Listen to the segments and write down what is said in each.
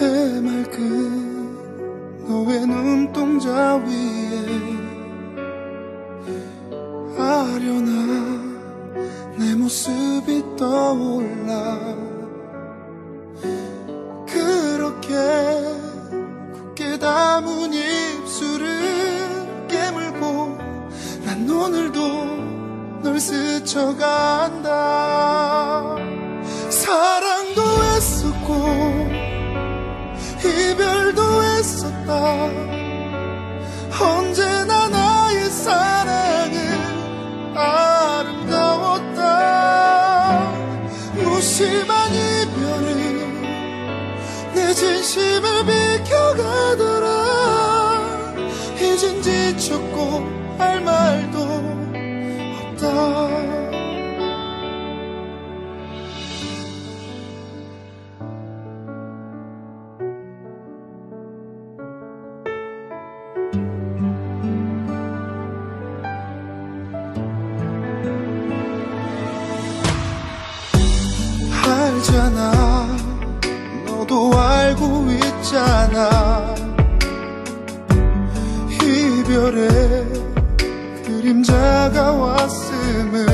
곁에 맑은 너의 눈동자 위에 아련한 내 모습이 떠올라 그렇게 굳게 담은 입술을 깨물고 난 오늘도 널 스쳐가 알잖아. 너도 알고 있잖아. 이별의 그림자가 왔음을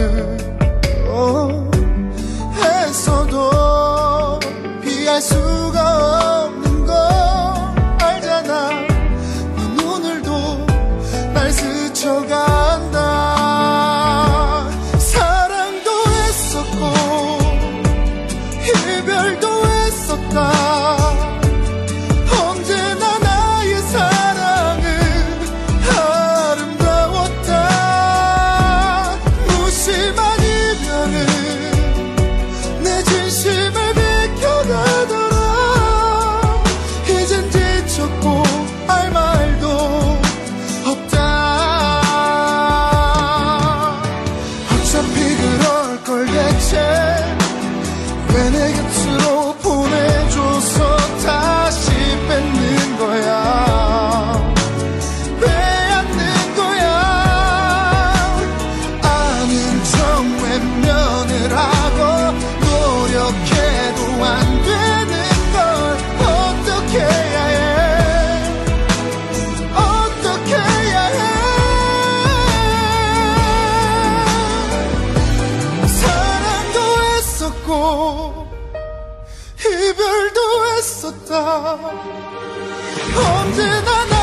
이별도 했었다. 언제나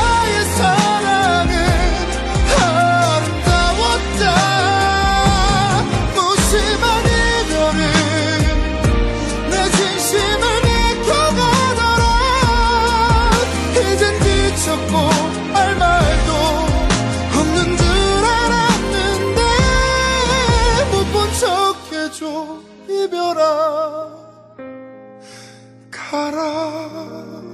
줘 이별아 가라.